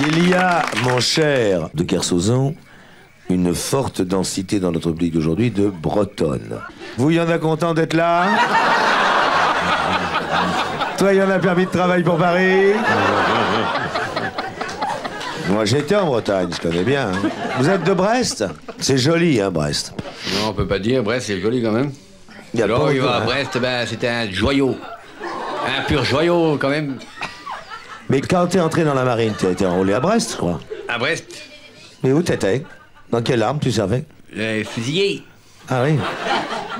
Il y a, mon cher de Kersozon, une forte densité dans notre public d'aujourd'hui de bretonnes. Vous, y en a content d'être là? Toi, il y en a permis de travail pour Paris? Moi, j'étais en Bretagne, je connais bien. hein. Vous êtes de Brest? C'est joli, hein, Brest. Non, on peut pas dire. Brest, c'est joli quand même. Il y a Alors, il va à. Brest, ben, c'était un joyau. Un pur joyau, quand même. Mais quand t'es entré dans la marine, t'as été enrôlé à Brest, je crois. À Brest, Mais où t'étais? Dans quelle arme tu servais? Les fusillés. Ah oui.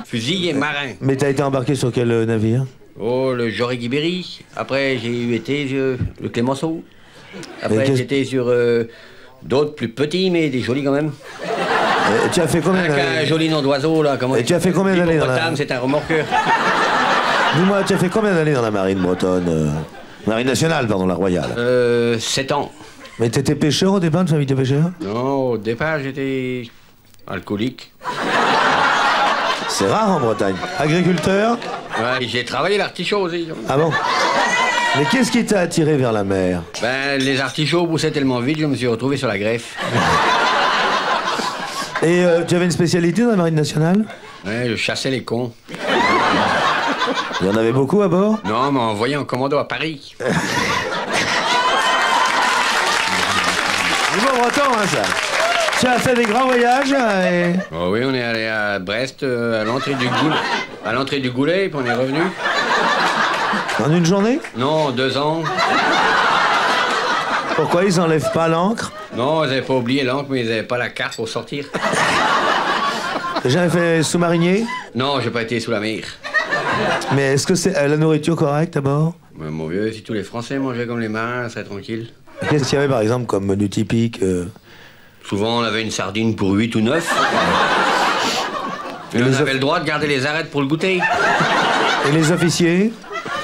Fusillés marins. Mais t'as été embarqué sur quel euh, navire? Oh, le Joré Guibéry. Après, j'ai eu été sur le Clémenceau. Après, j'étais sur euh, d'autres plus petits, mais des jolis quand même. Euh, Tu as fait combien Avec un d'années joli nom d'oiseau, là. Comment Et tu as fait combien d'années dans la- c'est un remorqueur. Dis-moi, tu as fait combien d'années dans la marine bretonne euh, Marine nationale, pardon, la royale. Euh, 7 ans. Mais t'étais pêcheur au départ, de famille de pêcheurs? Non, au départ, j'étais alcoolique. C'est rare en Bretagne. Agriculteur? Ouais, j'ai travaillé l'artichaut aussi. Ah bon? Mais qu'est-ce qui t'a attiré vers la mer? Ben, les artichauts poussaient tellement vite, je me suis retrouvé sur la greffe. Et euh, tu avais une spécialité dans la marine nationale? Ouais, je chassais les cons. Il y en avait beaucoup à bord? Non, mais envoyé en commando à Paris. Du bon breton, hein, ça Tu as fait des grands voyages et... Oh oui, on est allé à Brest, euh, à l'entrée du Goulet. À l'entrée du Goulet, puis on est revenu. En une journée? Non, deux ans. Pourquoi ils enlèvent pas l'encre? Non, ils avaient pas oublié l'encre, mais ils avaient pas la carte pour sortir. T'as jamais fait sous-marinier? Non, j'ai pas été sous la mer. Mais est-ce que c'est la nourriture correcte à bord Mais mon vieux, si tous les Français mangeaient comme les marins, ça serait tranquille. Qu'est-ce qu'il y avait par exemple comme menu typique euh, Souvent, on avait une sardine pour 8 ou 9. Et on avait le droit de garder les arêtes pour le goûter. Et les officiers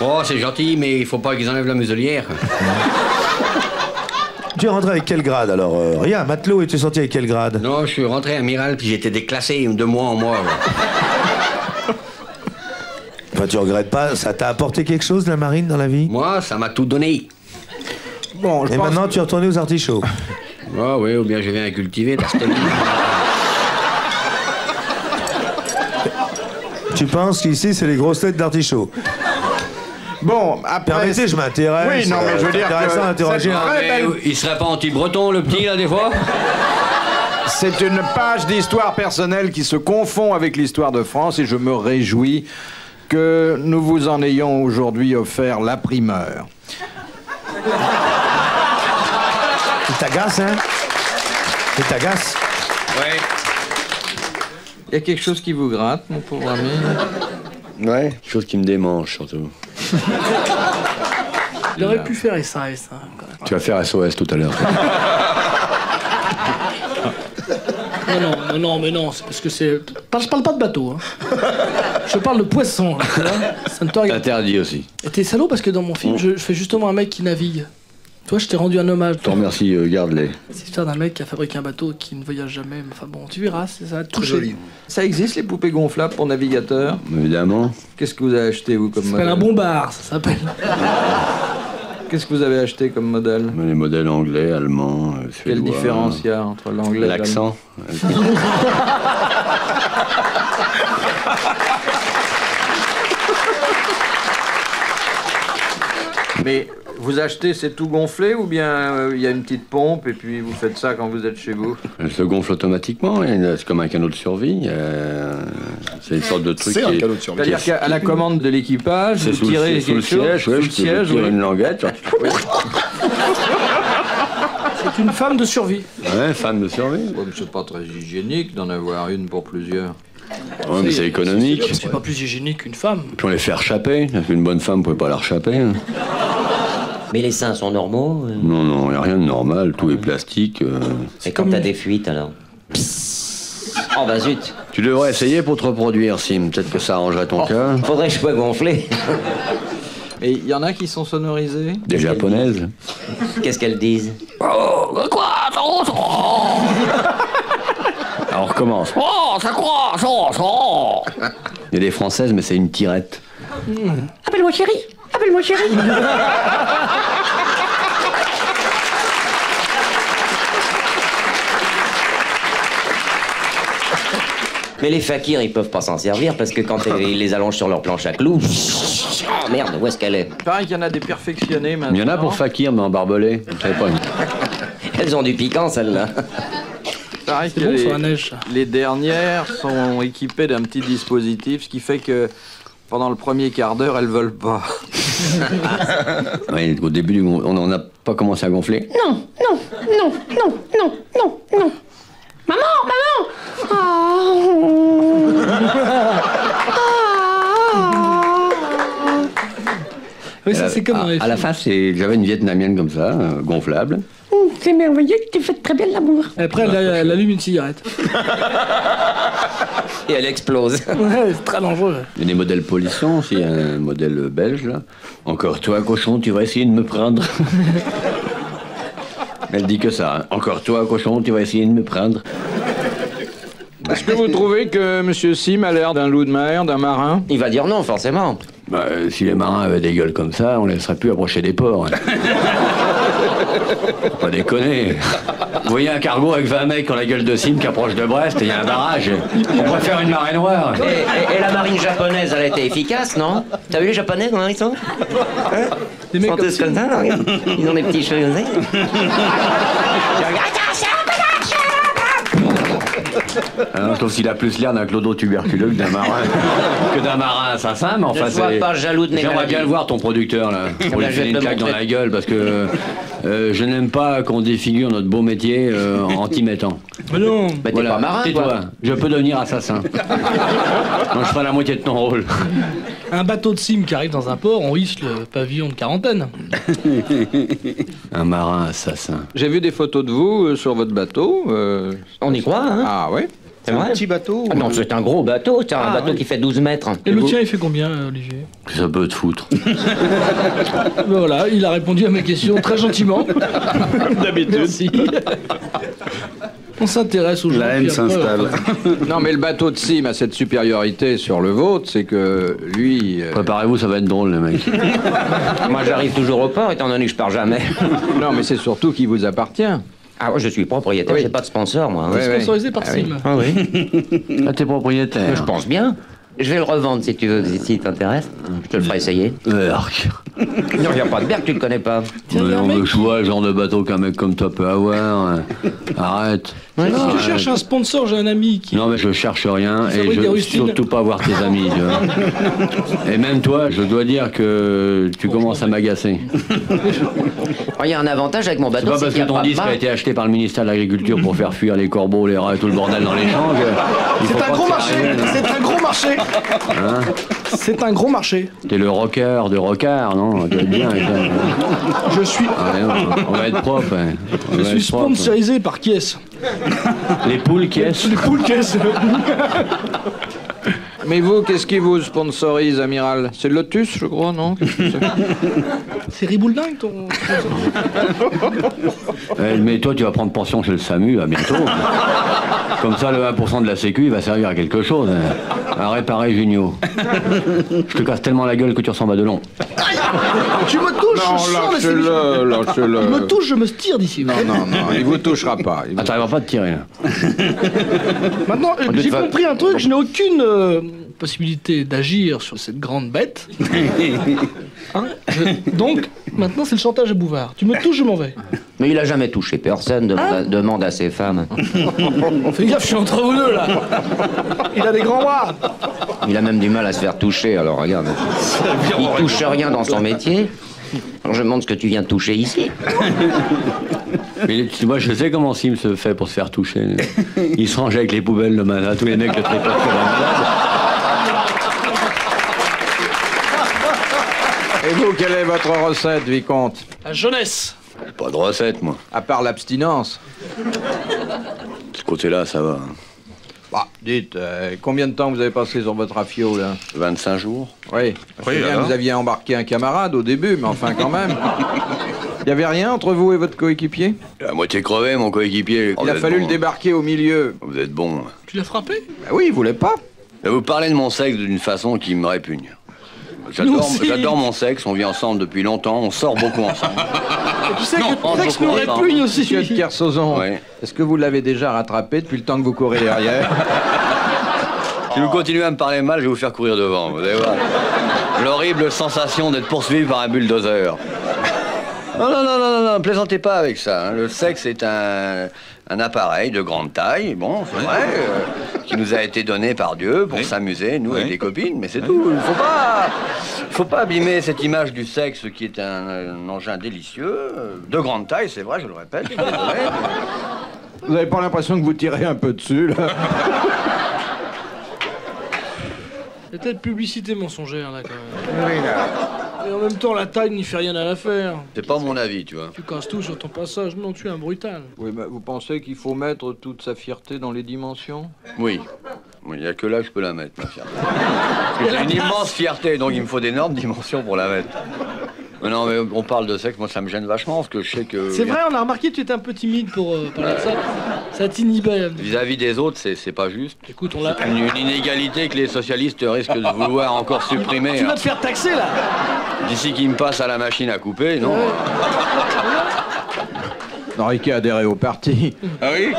Oh, c'est gentil, mais il faut pas qu'ils enlèvent la muselière. Tu es rentré avec quel grade alors euh, Rien, matelot, et tu es sorti avec quel grade Non, je suis rentré amiral, puis j'étais déclassé de mois en mois. ouais. Enfin, tu regrettes pas Ça t'a apporté quelque chose, la marine, dans la vie? Moi, ça m'a tout donné. Bon, je Et pense maintenant, tu es retourné aux artichauts. Ah oui, ou bien je viens cultiver la stérile. tu penses qu'ici, c'est les grosses têtes d'artichauts? Bon, après... Permettez, je m'intéresse. Oui, non, mais je veux C'est dire intéressant que d'interroger cette un- très belle- Il serait pas anti-breton, le petit, là, des fois? C'est une page d'histoire personnelle qui se confond avec l'histoire de France et je me réjouis que nous vous en ayons aujourd'hui offert la primeur. Tu t'agaces, hein? Tu t'agaces Ouais. Il y a quelque chose qui vous gratte, mon pauvre ami Ouais, chose qui me démange, surtout. Il aurait pu faire quand même. Tu vas faire SOS tout à l'heure. Non, non, non, non, mais non, c'est parce que c'est. Je parle pas de bateau. Hein. Je parle de poisson. là, tu vois. Ça ne te regarde. Interdit aussi. Et t'es salaud parce que dans mon film, je, je fais justement un mec qui navigue. Tu vois, je t'ai rendu un hommage. Je te remercie, euh, garde-les. C'est l'histoire d'un mec qui a fabriqué un bateau qui ne voyage jamais. mais Enfin bon, tu verras, c'est- ça va te toucher. Ça existe, les poupées gonflables pour navigateurs? Évidemment. Qu'est-ce que vous avez acheté, vous, comme Ça s'appelle modèle? un bombard, ça s'appelle. Qu'est-ce que vous avez acheté comme modèle? Les modèles anglais, allemands, euh, Quelle suédois. différence il y a entre l'anglais et L'accent. Mais vous achetez, c'est tout gonflé ou bien euh, il y a une petite pompe et puis vous faites ça quand vous êtes chez vous? Elle se gonfle automatiquement, et c'est comme un canot de survie. euh, c'est une sorte de truc C'est un canot de survie. C'est-à-dire qu'à la commande de l'équipage, C'est vous sous le, tirez sous le quelque chose siège, ouais, sous le siège, oui. une languette. C'est une femme de survie. Ouais, femme de survie. Ouais, c'est pas très hygiénique d'en avoir une pour plusieurs. Ouais, mais c'est économique. C'est pas plus hygiénique qu'une femme. Puis on les fait rechaper. parce qu'une bonne femme ne pouvait pas la rechaper. hein. Mais les seins sont normaux. euh, Non, non, il n'y a rien de normal. Tout est plastique. euh. Et quand t'as des fuites alors Oh bah zut Tu devrais essayer pour te reproduire, Sim. Peut-être que ça arrangerait ton cas. Faudrait que je sois gonflé. Et il y en a qui sont sonorisés? Des japonaises. Qu'est-ce qu'elles disent? Alors on recommence. Oh, ça croise, oh, oh. Il y a des françaises, mais c'est une tirette. Hmm. Appelle-moi chérie, appelle-moi chérie. Mais les fakirs, ils peuvent pas s'en servir parce que quand ils les allongent sur leur planche à clous. Oh merde, où est-ce qu'elle est, Pareil qu'il y en a des perfectionnés maintenant. Il y en a pour fakir, mais en barbelé. Elles ont du piquant, celles-là. Que bon les, sur la neige, ça. les dernières sont équipées d'un petit dispositif, ce qui fait que pendant le premier quart d'heure, elles volent pas. Ouais, au début, on n'a pas commencé à gonfler. Non, non, non, non, non, non, non. Maman, maman Oui, ça c'est comme à, à la fin, j'avais une vietnamienne comme ça, euh, gonflable. C'est merveilleux, tu fais très bien l'amour. Après, elle, elle allume une cigarette. Et elle explose. Ouais, c'est très dangereux. Il y a des modèles polissons aussi, un modèle belge là. Encore toi, cochon, tu vas essayer de me prendre. Elle dit que ça. hein. Encore toi, cochon, tu vas essayer de me prendre. Est-ce que vous trouvez que Monsieur Sim a l'air d'un loup de mer, d'un marin? Il va dire non, forcément. Bah, euh, si les marins avaient des gueules comme ça, on les laisserait plus approcher des ports. hein. Pas déconner. Vous voyez un cargo avec 20 mecs qui ont la gueule de cime qui approche de Brest et il y a un barrage. On préfère une marée noire. Et, et- et la marine japonaise, elle a été efficace, non? T'as vu les japonais, comment ils sont Des Ils mecs sont comme tous comme ça, non regarde. Ils ont des petits cheveux je trouve qu'il a plus l'air d'un clodo tuberculeux que d'un marin. que d'un marin assassin, mais enfin c'est- pas jaloux de mes J'aimerais bien le voir ton producteur là. Pour ben, lui vais filer une claque dans la gueule parce que euh, je n'aime pas qu'on défigure notre beau métier euh, en t'y mettant. Mais non Bah t'es pas marin, tais-toi. toi. Je peux devenir assassin. non, je ferai la moitié de ton rôle. Un bateau de cime qui arrive dans un port, on hisse le pavillon de quarantaine. Un marin assassin. J'ai vu des photos de vous euh, sur votre bateau. euh, On y croit, hein Ah ouais C'est vrai Petit bateau. Ah non, c'est un gros bateau, c'est un bateau qui fait 12 mètres. Et le tien, il fait combien, euh, Olivier? Ça peut te foutre. Ben Voilà, il a répondu à mes questions très gentiment. D'habitude. On s'intéresse aux gens. La haine s'installe. Non, mais le bateau de Sim a cette supériorité sur le vôtre, c'est que lui. euh, Préparez-vous, ça va être drôle, les mecs. Moi, j'arrive toujours au port, étant donné que je pars jamais. non, mais c'est surtout qui vous appartient. Ah ouais, je suis propriétaire, Oui. j'ai pas de sponsor, moi. hein. Sponsorisé par Ah oui. Sim. Ah oui Ah, t'es propriétaire. Je pense bien. Je vais le revendre si tu veux, si t'intéresse. Je te le ferai essayer. Arc. Non, il a pas de bergue, tu le connais pas. Mais je vois le genre de bateau qu'un mec comme toi peut avoir. hein. Arrête. Si tu cherches un sponsor, j'ai un ami qui. Non mais je cherche rien et je veux surtout pas voir tes amis. tu vois. Et même toi, je dois dire que tu commences à m'agacer. Oh, Il y a un avantage avec mon C'est bateau, pas c'est parce qu'il que ton pas de disque a été acheté par le ministère de l'Agriculture pour faire fuir les corbeaux, les rats et tout le bordel dans les champs. C'est un pas gros marché. C'est un gros marché C'est un gros marché. T'es le rocker de rockard, non Tu vas être bien. Je suis, Ah, ouais, on- va être propre. hein. Je suis sponsorisé par qui est-ce? Les poules qui est Les poules caisses. Mais vous, qu'est-ce qui vous sponsorise, amiral C'est Lotus, je crois, non c'est Ribouledingue ton. Ouais, mais toi, tu vas prendre pension chez le SAMU à bientôt. Comme ça, le 1% de la Sécu, il va servir à quelque chose. hein. À réparer Junio. Je te casse tellement la gueule que tu ressembles à Delon. Tu me touches, Non, je sors lâchez-le, lâchez-le. Il me touche, je me tire d'ici. Non, non, non, il vous touchera pas. il vous- Ah, t'arriveras pas à te tirer. là. Maintenant, j'ai compris un truc, je n'ai aucune euh, possibilité d'agir sur cette grande bête. Hein, je- Donc, maintenant, c'est le chantage à Bouvard. Tu me touches, je m'en vais. Mais il a jamais touché personne, demande, Ah. à, demande à ses femmes. Fais gaffe, je suis entre vous deux, là. Il a des grands bras. Il a même du mal à se faire toucher, alors regarde. Il touche rien dans son métier. Alors je me demande ce que tu viens de toucher ici. Mais tu vois, je sais comment Sim se fait pour se faire toucher. Il se range avec les poubelles le matin, tous les mecs le traitent malade. Quelle est votre recette, Vicomte La jeunesse. J'ai Pas de recette, moi. À part l'abstinence. De ce côté-là, ça va. Bah, dites, euh, combien de temps vous avez passé sur votre rafio, là 25 jours. Oui. Bien, vous aviez embarqué un camarade au début, mais enfin, quand même. Il y avait rien entre vous et votre coéquipier À moitié crevé, mon coéquipier. Il a fallu le débarquer. débarquer au milieu. Vous êtes bon. Tu l'as frappé? Bah oui, il voulait pas. Vous parlez de mon sexe d'une façon qui me répugne. J'adore, mon sexe, on vit ensemble depuis longtemps, on sort beaucoup ensemble. Tu sais Non, que le beaucoup nous répugne aussi. Monsieur de Kersozon, est-ce que vous l'avez déjà rattrapé depuis le temps que vous courez derrière Si vous continuez à me parler mal, je vais vous faire courir devant. Vous allez voir. L'horrible sensation d'être poursuivi par un bulldozer. Non, non, non, non, non, non, plaisantez pas avec ça. hein. Le sexe est un, un appareil de grande taille, bon, c'est vrai, euh, qui nous a été donné par Dieu pour s'amuser, nous, avec des copines, mais c'est tout. Il faut pas, faut pas abîmer cette image du sexe qui est un, un engin délicieux, euh, de grande taille, c'est vrai, je le répète. je suis désolé. Vous n'avez pas l'impression que vous tirez un peu dessus, là? C'est peut-être publicité mensongère, là, quand même. Et en même temps, la taille n'y fait rien à l'affaire. C'est pas mon avis, tu vois. Tu casses tout sur ton passage. Non, tu es un brutal. Oui, mais vous pensez qu'il faut mettre toute sa fierté dans les dimensions? Oui. Oui, Il n'y a que là que je peux la mettre, ma fierté. J'ai une immense fierté, donc il me faut d'énormes dimensions pour la mettre. Mais non, mais on parle de sexe, moi ça me gêne vachement, parce que je sais que... C'est vrai, on a remarqué que tu étais un peu timide pour euh, parler de ça. Ça t'inhibait. Vis-à-vis des autres, c'est c'est pas juste. Écoute, on l'a. Une, une inégalité que les socialistes risquent de vouloir encore supprimer. Tu vas hein. te faire taxer, là D'ici qu'ils me passent à la machine à couper, non Non, Ricky a adhéré au parti. Ah oui?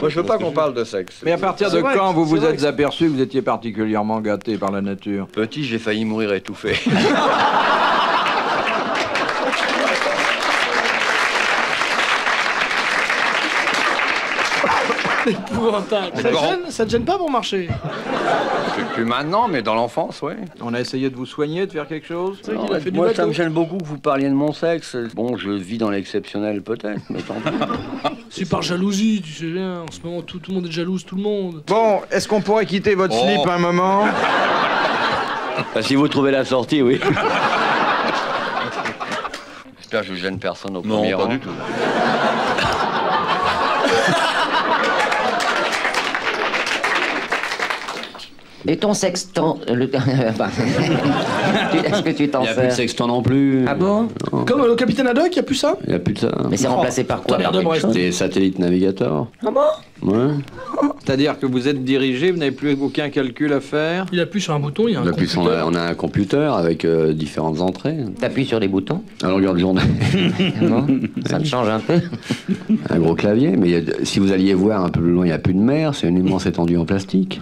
Moi je veux pas qu'on parle de sexe. Mais à partir de C'est vrai quand vous vous vrai êtes aperçu que vous étiez particulièrement gâté par la nature? Petit, j'ai failli mourir étouffé. Ça te gêne Ça te gêne pas pour marcher Plus- Plus maintenant, mais dans l'enfance, ouais. On a essayé de vous soigner, de faire quelque chose C'est vrai Non, qu'il a mais fait du moi, ça bateau. me gêne beaucoup que vous parliez de mon sexe. Bon, je vis dans l'exceptionnel peut-être, mais tant pis. C'est par jalousie, tu sais bien. En ce moment, tout, tout le monde est jalouse, tout le monde. Bon, est-ce qu'on pourrait quitter votre Oh. slip un moment? Bah, si vous trouvez la sortie, oui. J'espère que je gêne personne au premier rang. tout. Et ton sextant, le... enfin, tu- Est-ce que tu t'en Il n'y a plus de sextant non plus. Ah bon Comme euh, le capitaine Haddock, y a plus ça? Il n'y a plus de ça. Mais c'est remplacé par quoi Des satellites navigateurs. Ah bon? Ouais. C'est-à-dire que vous êtes dirigé, vous n'avez plus aucun calcul à faire Il appuie sur un bouton, il y a un Depuis, on, computer. a, on a un computer avec euh, différentes entrées. T'appuies sur les boutons À longueur de journée. Non Ça te change un peu un gros clavier. Mais il y a- si vous alliez voir un peu plus loin, il n'y a plus de mer. C'est une immense étendue en plastique.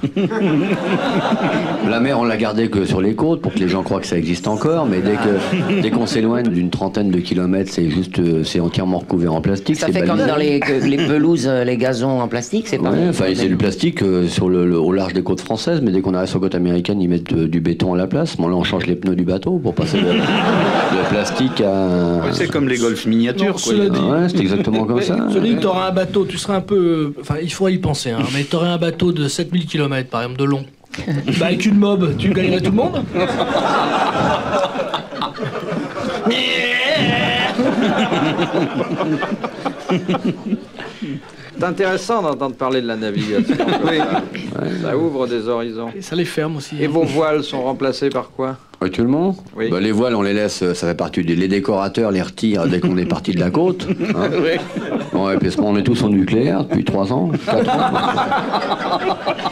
La mer, on l'a gardée que sur les côtes pour que les gens croient que ça existe encore. Mais dès que dès qu'on s'éloigne d'une trentaine de kilomètres, c'est juste, euh, c'est entièrement recouvert en plastique. Ça c'est fait comme balisé. dans les, que les pelouses, euh, les gazons en plastique, c'est Ouais, enfin, c'est du plastique euh, sur le, le- au large des côtes françaises, mais dès qu'on arrive sur la côte américaine, ils mettent euh, du béton à la place. Bon, là, on change les pneus du bateau pour passer de, de plastique à. C'est comme les golfs miniatures, Non, quoi. Ouais, c'est exactement comme ça. Cela dit, t'auras un bateau, tu seras un peu. Enfin, il faudrait y penser, hein, mais t'aurais un bateau de 7000 km, par exemple, de long. Bah, avec une mob, tu gagnerais tout le monde C'est intéressant d'entendre parler de la navigation. Ça ouvre des horizons. Et ça les ferme aussi. Et vos voiles sont remplacées par quoi? Actuellement? Oui. bah, Les voiles, on les laisse, ça fait partie des les décorateurs, les retirent dès qu'on est parti de la côte. hein. Ce moment, on est tous en nucléaire depuis 3 ans, 4 ans.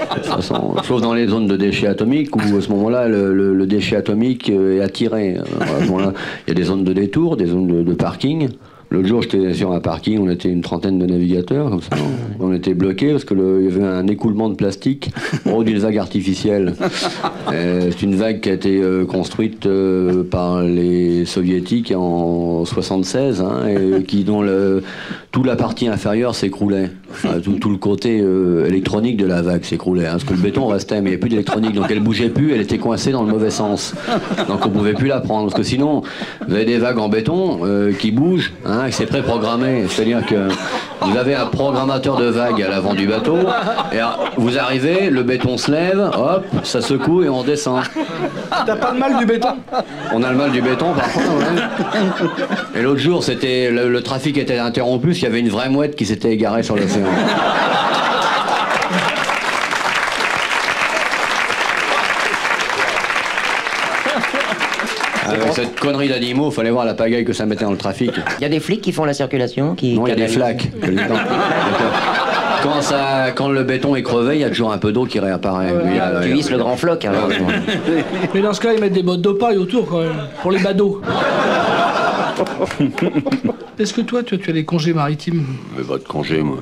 De toute façon, sauf dans les zones de déchets atomiques où à ce moment-là, le, le- le déchet atomique euh, est attiré. Alors, à ce moment-là, Il y a des zones de détour, des zones de, de parking. L'autre jour, j'étais sur un parking, on était une trentaine de navigateurs, comme ça. On était bloqués parce qu'il y avait un écoulement de plastique en haut d'une vague artificielle. Euh, C'est une vague qui a été euh, construite euh, par les soviétiques en 76, hein, et qui dont le, toute la partie inférieure s'écroulait. Enfin, tout, tout le côté euh, électronique de la vague s'écroulait. hein, parce que le béton restait, mais il n'y avait plus d'électronique, donc elle bougeait plus, elle était coincée dans le mauvais sens. Donc on pouvait plus la prendre, parce que sinon, vous avez des vagues en béton qui bougent, hein, et c'est préprogrammé. C'est-à-dire que vous avez un programmateur de vagues à l'avant du bateau, et vous arrivez, le béton se lève, hop, ça secoue et on descend. T'as pas de mal du béton? On a le mal du béton parfois, ouais. Et l'autre jour, c'était le, le trafic était interrompu parce qu'il y avait une vraie mouette qui s'était égarée sur l'océan. Avec cette connerie d'animaux, fallait voir la pagaille que ça mettait dans le trafic. Il y a des flics qui font la circulation qui Non, il y a des flaques. Quand, ça, quand le béton est crevé, il y a toujours un peu d'eau qui réapparaît. Mais il y a- Tu vises le grand floc alors. Mais dans ce cas, ils mettent des bottes de paille autour quand même, pour les badauds. Est-ce que toi, tu as, tu as des congés maritimes Mais votre congé, moi.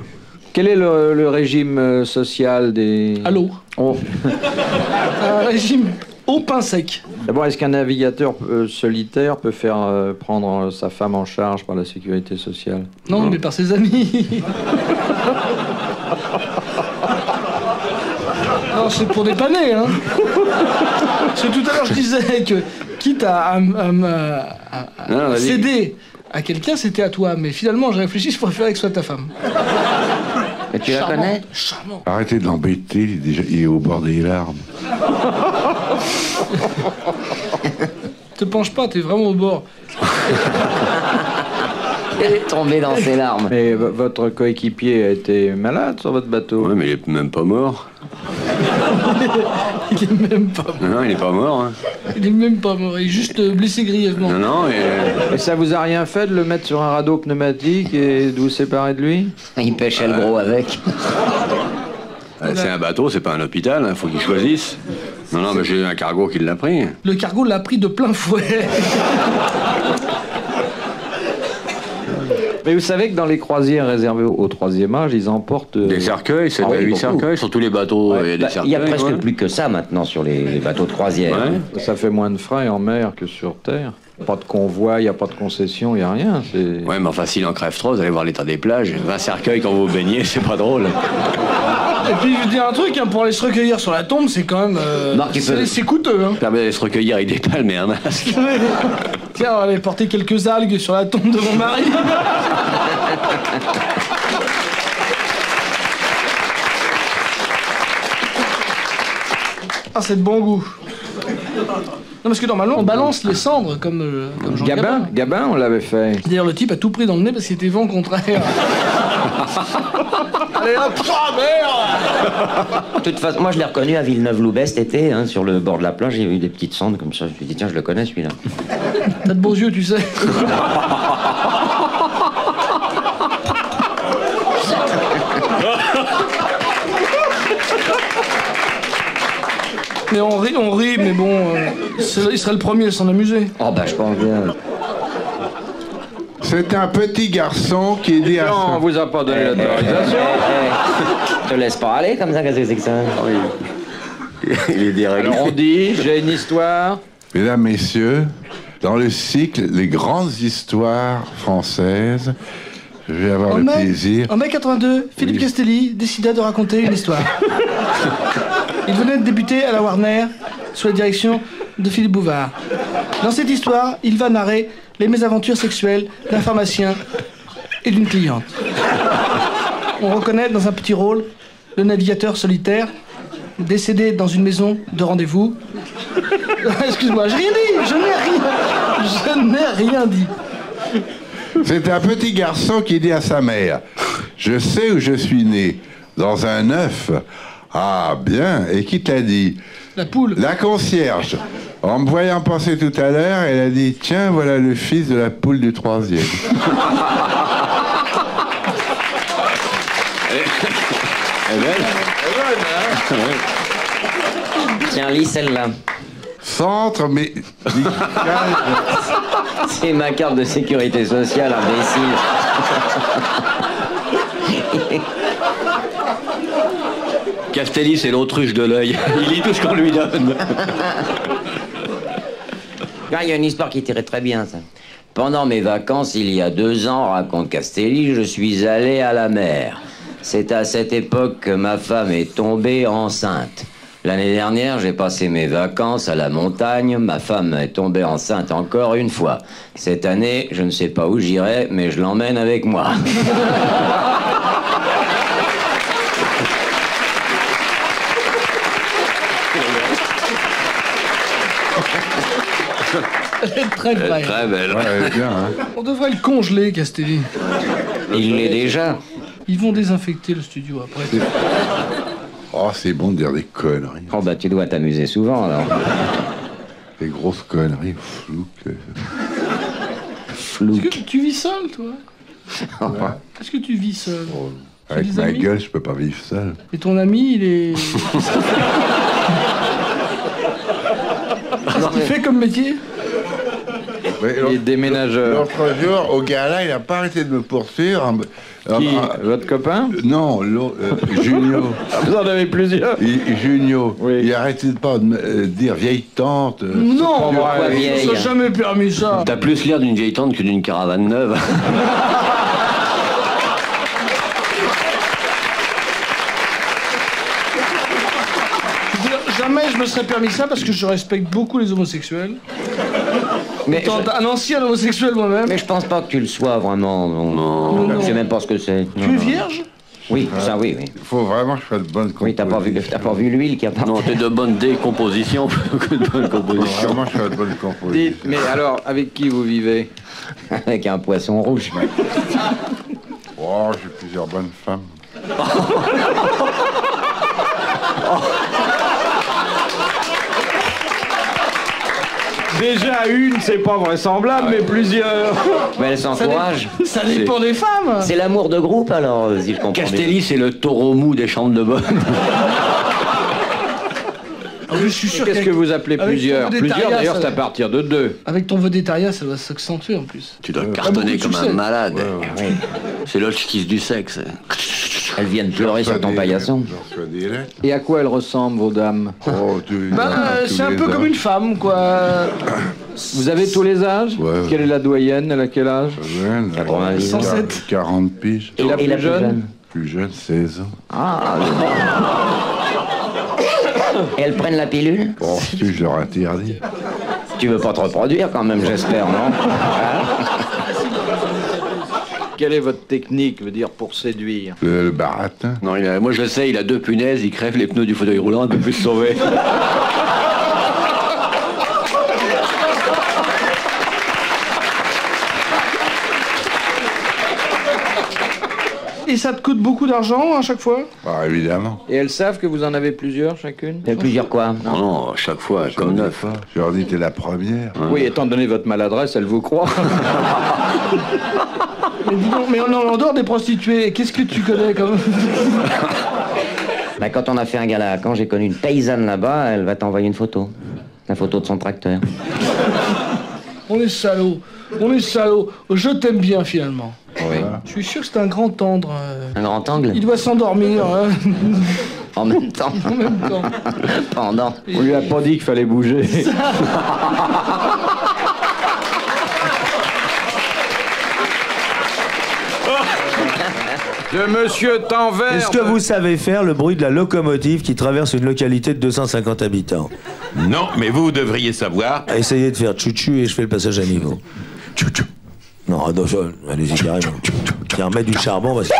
Quel est le, le régime euh, social des... Allô Oh. Un régime au pain sec. D'abord, est-ce qu'un navigateur euh, solitaire peut faire euh, prendre euh, sa femme en charge par la sécurité sociale? Non, mais par ses amis. non, c'est pour dépanner, hein. Parce que tout à l'heure, je disais que, quitte à, à- à me- à- à Non, vas-y. céder à quelqu'un, c'était à toi. Mais finalement, j'ai réfléchi, je préférais que ce soit ta femme. Mais tu la connais? Charmant. Arrêtez de l'embêter, il est, déjà, il est au bord des larmes. Te penche pas, t'es vraiment au bord. Elle est tombée dans ses larmes. Mais votre coéquipier a été malade sur votre bateau Ouais, mais il est même pas mort. Il est même pas, Non, non, il est pas mort. Hein. il est même pas mort. Il est juste euh, blessé grièvement. Non, non, et... Et ça vous a rien fait de le mettre sur un radeau pneumatique et de vous séparer de lui? Il pêchait le gros avec. euh, c'est un bateau, c'est pas un hôpital, il faut qu'il choisisse. Non, non, mais j'ai eu un cargo qui l'a pris. Le cargo l'a pris de plein fouet. Mais vous savez que dans les croisières réservées au, au troisième âge, ils emportent... euh, Des cercueils, c'est Ah oui, 8 beaucoup. cercueils. Sur tous les bateaux, il y a des Bah, cercueils. Il y a presque ouais. plus que ça maintenant sur les, les bateaux de croisière. Ouais. Ça fait moins de frais en mer que sur terre. Pas de convoi, il n'y a pas de concession, il n'y a rien. c'est- Ouais, mais enfin, s'il en crève trop, vous allez voir l'état des plages. 20 cercueils quand vous vous baignez, c'est pas drôle. Et puis je dis un truc, hein, pour aller se recueillir sur la tombe, c'est quand même. euh, c'est coûteux. Hein. Permet d'aller se recueillir avec des palmes et un masque. Tiens, on va aller porter quelques algues sur la tombe de mon mari. ah, c'est de bon goût. Non, parce que normalement, on balance les cendres comme, euh, comme Jean Gabin, Gabin. Gabin, on l'avait fait. D'ailleurs, le type a tout pris dans le nez parce qu'il était vent contraire. Allez hop, ah, merde De toute façon, moi je l'ai reconnu à Villeneuve-Loubet cet été, hein, sur le bord de la plage, j'ai vu des petites cendres comme ça. Je me suis dit, tiens, je le connais celui-là. T'as de beaux yeux, tu sais. Mais on rit, on rit, mais bon, euh, il serait le premier à s'en amuser. Oh bah je pense bien. C'est un petit garçon qui est dit à Non, on vous a pas donné l'autorisation. Eh, te laisse pas aller comme ça, qu'est-ce que c'est que ça Il est déréglé. Alors on dit, j'ai une histoire. Mesdames, Messieurs, dans le cycle Les grandes histoires françaises, je vais avoir En le mai, plaisir... en mai 82, Philippe Castelli décida de raconter une histoire. Il venait de débuter à la Warner sous la direction de Philippe Bouvard. Dans cette histoire, il va narrer les mésaventures sexuelles d'un pharmacien et d'une cliente. On reconnaît dans un petit rôle le navigateur solitaire décédé dans une maison de rendez-vous. Excuse-moi, j'ai rien dit, je n'ai rien, je n'ai rien dit. C'est un petit garçon qui dit à sa mère Je sais où je suis né, dans un œuf. Ah, bien. Et qui t'a dit? La poule. La concierge. En me voyant passer tout à l'heure, elle a dit Tiens, voilà le fils de la poule du troisième. Eh ben, Tiens, lis celle-là. Centre, mais. C'est ma carte de sécurité sociale, imbécile. Castelli, c'est l'autruche de l'œil. Il lit tout ce qu'on lui donne. Ah, il y a une histoire qui tirait très bien, ça. Pendant mes vacances, il y a deux ans, raconte Castelli, je suis allé à la mer. C'est à cette époque que ma femme est tombée enceinte. L'année dernière, j'ai passé mes vacances à la montagne. Ma femme est tombée enceinte encore une fois. Cette année, je ne sais pas où j'irai, mais je l'emmène avec moi. Très vrai. Très belle. Ouais, elle est bien, hein. On devrait le congeler, Castelli. Il l'est déjà. Ils vont désinfecter le studio après. Oh, c'est bon de dire des conneries. Oh bah tu dois t'amuser souvent alors. Des grosses conneries. Flouques. Est-ce que tu vis seul, toi Est-ce que tu vis seul as Avec ma amis gueule, je peux pas vivre seul. Et ton ami, il est. Qu'est-ce qu'il fait comme métier Mais les l'autre- jour, au gala, il n'a pas arrêté de me poursuivre. Qui Votre copain Non, l'autre, euh, Junio. Ah, Vous en avez plusieurs Il- Junio. Oui. Il arrêtait pas de me euh, dire vieille tante. euh, Non, Pourquoi vieille s'est jamais permis ça. T'as plus l'air d'une vieille tante que d'une caravane neuve. Jamais je me serais permis ça parce que je respecte beaucoup les homosexuels. Mais, Étant un ancien homosexuel moi-même. mais je pense pas que tu le sois vraiment. Non, Non, Je sais même pas ce que c'est. Non, Tu es non. vierge? Oui, ça oui, oui. Il faut vraiment que je fasse de bonnes Oui, t'as pas vu, t'as pas vu l'huile qui a Non, t'es de bonne décomposition que de bonne Il faut composition. vraiment que je de bonnes compositions. Dites, mais alors, avec qui vous vivez? Avec un poisson rouge. Oh, j'ai plusieurs bonnes femmes. Déjà une, c'est pas vraisemblable, mais plusieurs. Mais elle Ça s'encourage. Ça dépend des femmes. C'est l'amour de groupe alors, euh, si je comprends. Castelli, c'est le taureau mou des chambres de bonne. Ah je suis sûr Qu'est-ce que vous appelez plusieurs Plusieurs, végétarien, d'ailleurs, c'est à partir de deux. Avec ton vedettariat, ça doit s'accentuer en plus. Tu dois beaucoup cartonner comme un malade. C'est l'hotchkiss du sexe. Elles viennent pleurer sur ton paillasson. Et à quoi elles ressemblent, vos dames Oh, tu- Ben, euh, tous c'est un peu âges. comme une femme, quoi. Vous avez tous les âges Ouais. Quelle est la doyenne Elle a quel âge Jeune, 90 euh, 107. 40 piges. Et la plus jeune Plus jeune, 16 ans. Et elles prennent la pilule Bon, si je leur interdis. Tu veux pas te reproduire quand même, j'espère, non Quelle est votre technique, veut dire, pour séduire Le, le baratin. Non, il a- moi je le sais, il a deux punaises, il crève les pneus du fauteuil roulant, un peu plus sauvé. Et ça te coûte beaucoup d'argent à chaque fois Ah, évidemment. Et elles savent que vous en avez plusieurs chacune Il y a plusieurs quoi? Non, non, à chaque fois, Je comme neuf. pas. Je leur dis, t'es la première. Oui, étant donné votre maladresse, elles vous croient. Mais dis donc, mais en, en dehors des prostituées, qu'est-ce que tu connais comme... Bah, quand on a fait un gala, quand j'ai connu une paysanne là-bas, elle va t'envoyer une photo. La photo de son tracteur. On est salaud. On est salaud. Je t'aime bien finalement. Oui. Je suis sûr que c'est un grand tendre. euh. Un grand angle Il doit s'endormir hein, En même temps. en même temps. Pendant. On lui a pas dit qu'il fallait bouger. De Monsieur Tanvert. Est-ce que vous savez faire le bruit de la locomotive qui traverse une localité de 250 habitants? Non, mais vous devriez savoir. Essayez de faire tchou-tchou et je fais le passage à niveau. Tchou-tchou. Non, attention, allez-y carrément. Tiens, remettre du charbon parce que...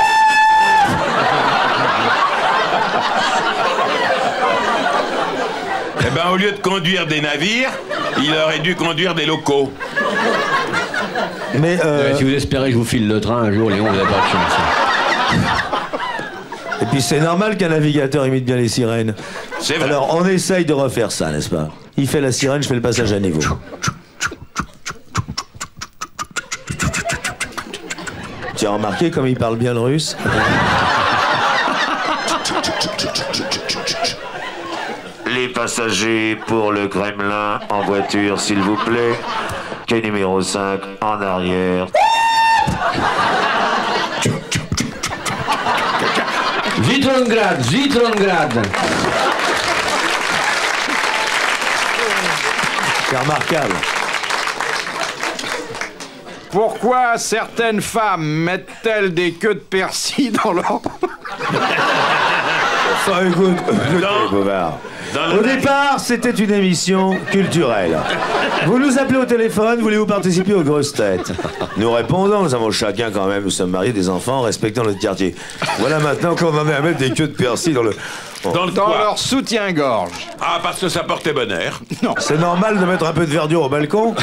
Eh ben, au lieu de conduire des navires, il aurait dû conduire des locaux. Mais euh, Si vous espérez que je vous file le train un jour, Léon, vous n'avez pas de chance. et puis c'est normal qu'un navigateur imite bien les sirènes. C'est vrai. Alors on essaye de refaire ça, n'est-ce pas? Il fait la sirène, je fais le passage à niveau. Tu as remarqué comme il parle bien le russe Les passagers pour le Kremlin en voiture, s'il vous plaît. Quai numéro 5 en arrière. Zitrongrad, Zitrongrad C'est remarquable. Pourquoi certaines femmes mettent-elles des queues de persil dans leur... Enfin, écoute, Dans- Bovard. dans le Au départ, c'était une émission culturelle. Vous nous appelez au téléphone, voulez-vous participer aux grosses têtes? Nous répondons, nous avons chacun quand même, nous sommes mariés, des enfants, respectant notre quartier. Voilà maintenant qu'on en est à mettre des queues de persil dans le... Bon. Dans le dans quoi leur soutien-gorge Ah, parce que ça portait bonheur. C'est normal de mettre un peu de verdure au balcon?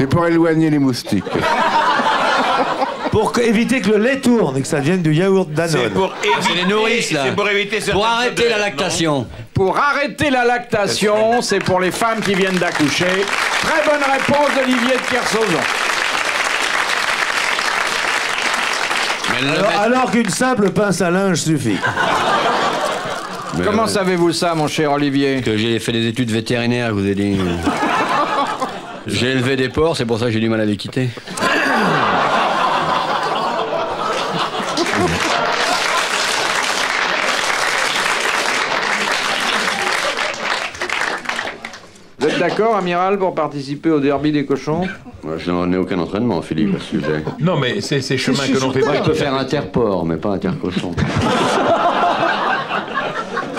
C'est pour éloigner les moustiques. Pour que- éviter que le lait tourne et que ça devienne du yaourt C'est Danone. pour éviter. les nourrices, là. C'est pour éviter certaines Pour arrêter la odeurs, lactation. Pour arrêter la lactation, c'est pour les femmes qui viennent d'accoucher. Très bonne réponse d'Olivier de Kersauzon. Alors, alors qu'une simple pince à linge suffit. Comment savez-vous ça, mon cher Olivier? Que j'ai fait des études vétérinaires, je vous ai dit. J'ai élevé des porcs, c'est pour ça que j'ai du mal à les quitter. Vous êtes d'accord, amiral, pour participer au derby des cochons? Moi, je n'en ai aucun entraînement, Philippe, à ce sujet. Non, mais c'est ces chemins que l'on fait Moi, je peux faire interport, mais pas intercochon.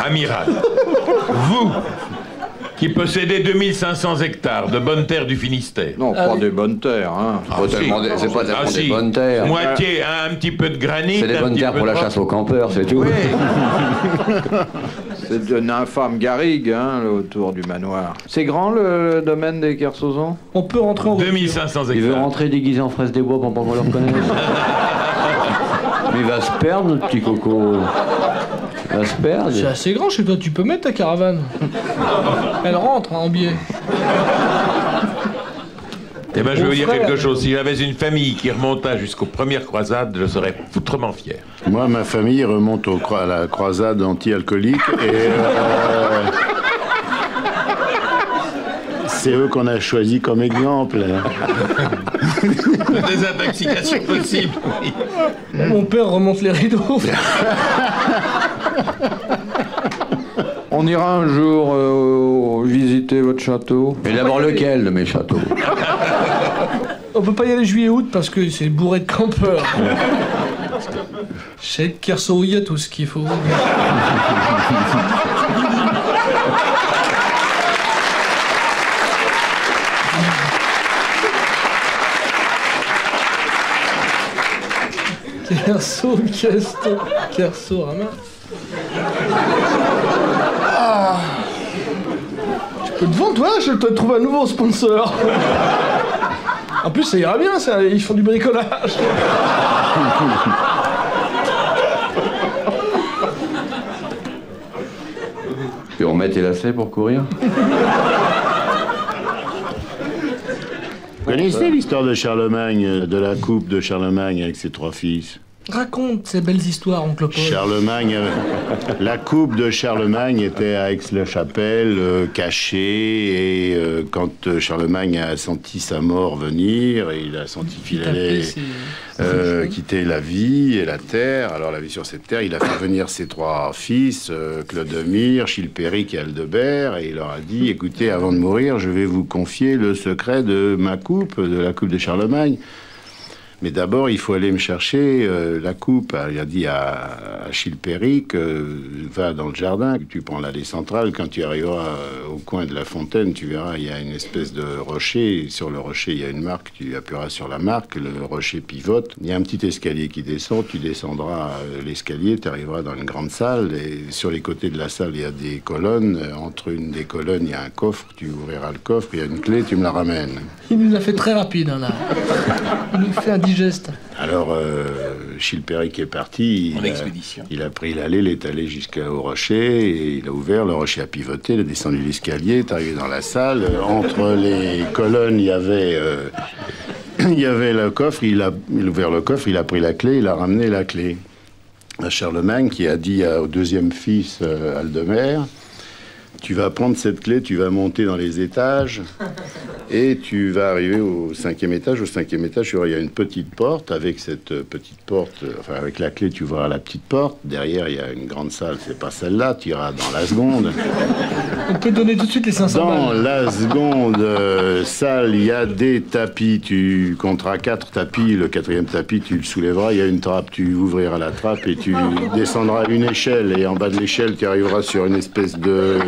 Amiral, vous qui possédez 2500 hectares de bonnes terres du Finistère. Non, pas des bonnes terres, hein. C'est pas tellement des- c'est pas tellement Ah, des si. bonnes terres. Moitié, un, un petit peu de granit. C'est des bonnes terres pour de la chasse aux campeurs, c'est tout. C'est une infâme garrigue, hein, autour du manoir. C'est grand le, le domaine des Kersozons On peut rentrer en 2500 Il veut hectares. rentrer déguisé en fraise des bois pour pas qu'on le reconnaisse. Mais il va se perdre, notre petit coco. C'est assez grand chez toi, tu peux mettre ta caravane. Elle rentre hein, en biais. Eh ben, je vais vous dire quelque chose. Si j'avais une famille qui remonta jusqu'aux premières croisades, je serais foutrement fier. Moi, ma famille remonte au à la croisade anti-alcoolique et euh, c'est eux qu'on a choisi comme exemple. Des intoxications possibles. oui. Mon père remonte les rideaux. On ira un jour euh, visiter votre château. Mais d'abord lequel de mes châteaux On peut pas y aller juillet-août parce que c'est bourré de campeurs. Chez Kerso, il y a tout ce qu'il faut. Kerso, Kerso, Rama. Ah. Tu peux te vendre, toi Je te trouve un nouveau sponsor. En plus, ça ira bien, ça. Ils font du bricolage. Et on met tes lacets pour courir? Vous connaissez l'histoire de Charlemagne, de la coupe de Charlemagne avec ses trois fils? Raconte ces belles histoires, oncle Paul. Charlemagne, euh, la coupe de Charlemagne était à Aix-la-Chapelle, euh, cachée, et euh, quand Charlemagne a senti sa mort venir, et il a senti qu'il allait euh, quitter la vie et la terre, alors la vie sur cette terre, il a fait venir ses trois fils, Clodomir, Chilpéric et Aldebert, et il leur a dit, écoutez, avant de mourir, je vais vous confier le secret de ma coupe, de la coupe de Charlemagne. Mais d'abord, il faut aller me chercher euh, la coupe. Il a dit à, Chilpéric, euh, va dans le jardin, tu prends l'allée centrale, quand tu arriveras euh, au coin de la fontaine, tu verras, il y a une espèce de rocher. Sur le rocher, il y a une marque, tu appuieras sur la marque, le rocher pivote. Il y a un petit escalier qui descend, tu descendras l'escalier, tu arriveras dans une grande salle, et sur les côtés de la salle, il y a des colonnes. Entre une des colonnes, il y a un coffre, tu ouvriras le coffre, il y a une clé, tu me la ramènes. Il nous l'a fait très rapide, hein, là. Il nous fait un Alors, euh, Chilpéric est parti. En il a- expédition. Il a pris l'allée, il est allé jusqu'au rocher, et il a ouvert, le rocher a pivoté, il a descendu l'escalier, est arrivé dans la salle. Euh, Entre les colonnes, il y avait, euh, il y avait le coffre, il a, il a ouvert le coffre, il a pris la clé, il a ramené la clé à Charlemagne, qui a dit à- au deuxième fils, euh, Aldemer, tu vas prendre cette clé, tu vas monter dans les étages et tu vas arriver au cinquième étage. Au cinquième étage, il y a une petite porte. Avec cette euh, petite porte, euh, enfin avec la clé, tu ouvriras la petite porte. Derrière, il y a une grande salle. C'est pas celle-là. Tu iras dans la seconde. On peut donner tout de suite les 500 Dans balles. la seconde euh, salle, il y a des tapis. Tu compteras quatre tapis. Le quatrième tapis, tu le soulèveras. Il y a une trappe. Tu ouvriras la trappe et tu descendras une échelle. Et en bas de l'échelle, tu arriveras sur une espèce de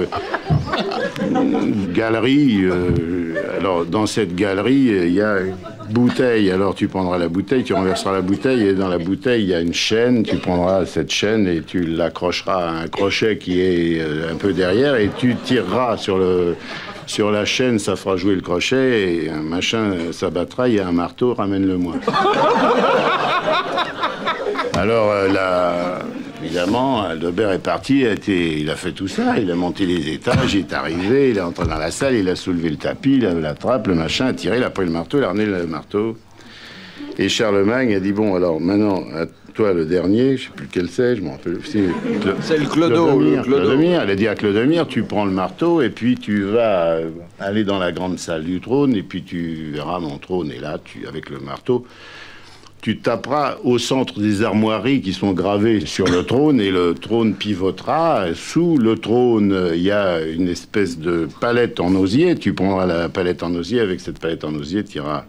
galerie. euh, alors, dans cette galerie, il y a une bouteille. Alors, tu prendras la bouteille, tu renverseras la bouteille, et dans la bouteille, il y a une chaîne. Tu prendras cette chaîne et tu l'accrocheras à un crochet qui est euh, un peu derrière, et tu tireras sur le. Sur la chaîne, ça fera jouer le crochet et un machin euh, s'abattra. Il y a un marteau, ramène-le-moi. Alors euh, là, évidemment, Aldebert est parti, il a, été- il a fait tout ça, il a monté les étages, il est arrivé, il est entré dans la salle, il a soulevé le tapis, il a la trappe, le machin, a tiré, il a pris le marteau, il a ramené le marteau. Et Charlemagne a dit bon, alors maintenant, à toi le dernier, je sais plus lequel c'est, je m'en rappelle. C'est C'est le Clodo, Clodomir. Clodomir. Elle a dit à Clodomir, tu prends le marteau et puis tu vas euh, aller dans la grande salle du trône et puis tu verras mon trône. Et là, tu, avec le marteau, tu taperas au centre des armoiries qui sont gravées sur le trône et le trône pivotera. Sous le trône, il y a une espèce de palette en osier. Tu prendras la palette en osier. Avec cette palette en osier, tu iras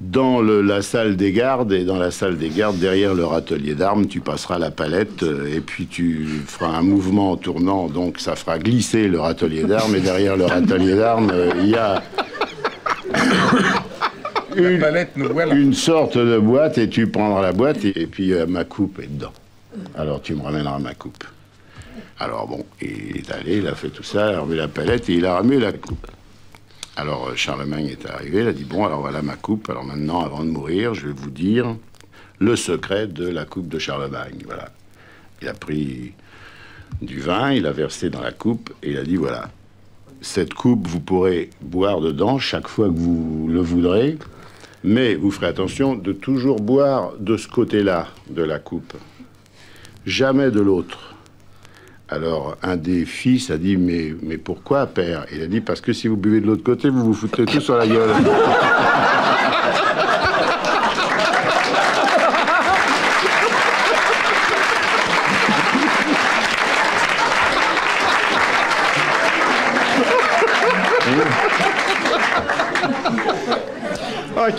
dans la salle des gardes et dans la salle des gardes, derrière leur atelier d'armes, tu passeras la palette euh, et puis tu feras un mouvement en tournant, donc ça fera glisser leur atelier d'armes et derrière leur atelier d'armes, euh, il y a une, Palette, nous voilà. une sorte de boîte et tu prendras la boîte et, et puis euh, ma coupe est dedans. Alors tu me ramèneras ma coupe. Alors bon, il est allé, il a fait tout ça, il a remis la palette et il a ramené la coupe. Alors euh, Charlemagne est arrivé, il a dit bon alors voilà ma coupe, alors maintenant avant de mourir je vais vous dire le secret de la coupe de Charlemagne. Voilà. Il a pris du vin, il a versé dans la coupe et il a dit voilà, cette coupe vous pourrez boire dedans chaque fois que vous le voudrez, mais vous ferez attention de toujours boire de ce côté-là de la coupe, jamais de l'autre. Alors, un des fils a dit Mais, mais pourquoi, père? Il a dit Parce que si vous buvez de l'autre côté, vous vous foutez tout sur la gueule.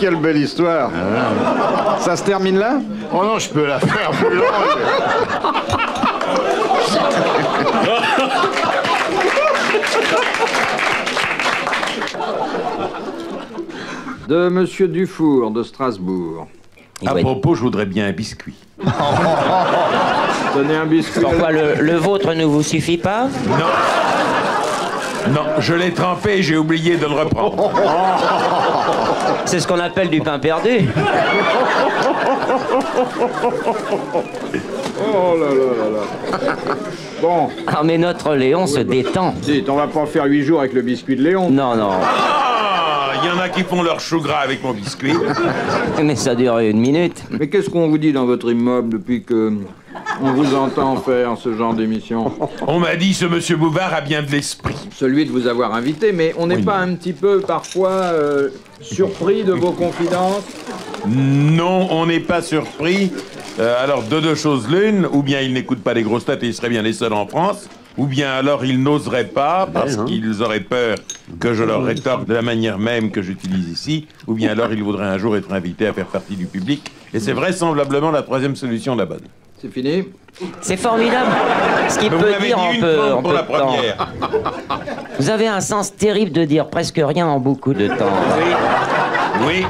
Quelle belle histoire. Ça se termine là? Oh non, je peux la faire plus longue. De Monsieur Dufour de Strasbourg. À propos, je voudrais bien un biscuit. Donnez un biscuit. Pourquoi le, le vôtre ne vous suffit pas? Non. Non, je l'ai trempé et j'ai oublié de le reprendre. C'est ce qu'on appelle du pain perdu. Oh là là là là. Bon, Ah, mais notre Léon se détend. dites, on va pas faire huit jours avec le biscuit de Léon. Non, non. Il y en a qui font leur chou gras avec mon biscuit. Mais ça dure une minute. Mais qu'est-ce qu'on vous dit dans votre immeuble depuis que on vous entend faire ce genre d'émission On m'a dit ce monsieur Bouvard a bien de l'esprit. Celui de vous avoir invité, mais on n'est pas un petit peu parfois euh, surpris de vos confidences Non, on n'est pas surpris. Euh, alors, de deux choses l'une, ou bien ils n'écoutent pas les grosses têtes et ils seraient bien les seuls en France, ou bien alors ils n'oseraient pas parce qu'ils auraient peur que je leur rétorque de la manière même que j'utilise ici, ou bien alors ils voudraient un jour être invités à faire partie du public. Et c'est vraisemblablement la troisième solution la bonne. C'est fini C'est formidable. Ce qui Mais vous peut dire en peu, en pour peu la de temps. première. Vous avez un sens terrible de dire presque rien en beaucoup de temps. Oui.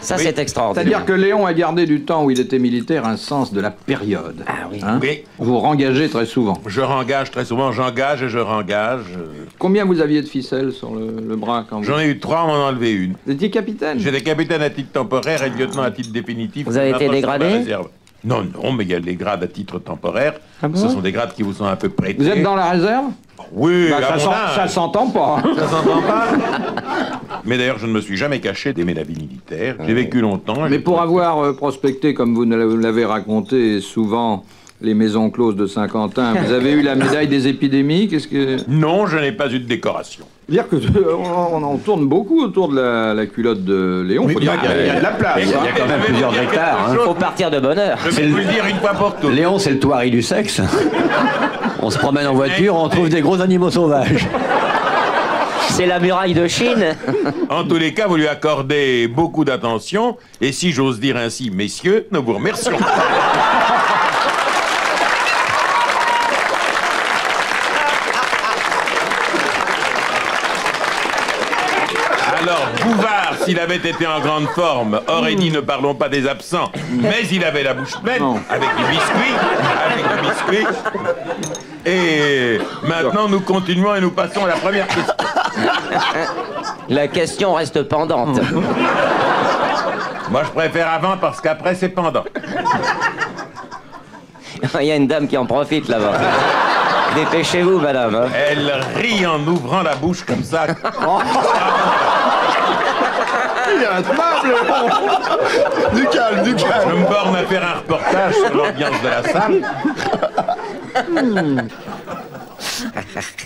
Ça, Oui. c'est extraordinaire. C'est-à-dire que Léon a gardé du temps où il était militaire un sens de la période. Ah oui. Hein Oui. Vous rengagez très souvent. Je rengage très souvent, j'engage et je rengage. Combien vous aviez de ficelles sur le, le bras quand vous... J'en ai eu trois, on m'en a enlevé une. Vous étiez capitaine J'étais capitaine à titre temporaire et lieutenant à titre définitif. Vous avez été dégradé. Non, non, mais il y a des grades à titre temporaire. Ah bon Ce sont des grades qui vous sont un peu prêtés. Vous êtes dans la réserve? Oui, Bah, ça, s'entend pas. hein. Ça s'entend pas Mais d'ailleurs, je ne me suis jamais caché d'aimer la vie militaire. J'ai vécu longtemps. Mais pour avoir euh, prospecté, comme vous l'avez raconté souvent, les maisons closes de Saint-Quentin, vous avez eu la médaille des épidémies Qu'est-ce que... Non, je n'ai pas eu de décoration. Dire que on, on tourne beaucoup autour de la, la culotte de Léon. Oui, Faut dire il y a- y a de la place. Il y a hein. quand même plusieurs hectares, hein. Faut partir de bonne heure. Je vais vous le dire une fois pour toutes. Léon, c'est le toari du sexe. On se promène en voiture, on trouve des gros animaux sauvages. C'est la muraille de Chine. En tous les cas, vous lui accordez beaucoup d'attention. Et si j'ose dire ainsi, messieurs, nous vous remercions. Alors, Bouvard, s'il avait été en grande forme, aurait dit ne parlons pas des absents, mais il avait la bouche pleine, Non. avec du biscuit, avec du biscuit. Et maintenant, nous continuons et nous passons à la première question. La question reste pendante. Moi, je préfère avant parce qu'après, c'est pendant. Il y a une dame qui en profite là-bas. Dépêchez-vous, madame. hein. Elle rit en ouvrant la bouche comme ça. Intenable. Du calme, du Je calme. me borne à faire un reportage sur l'ambiance de la salle.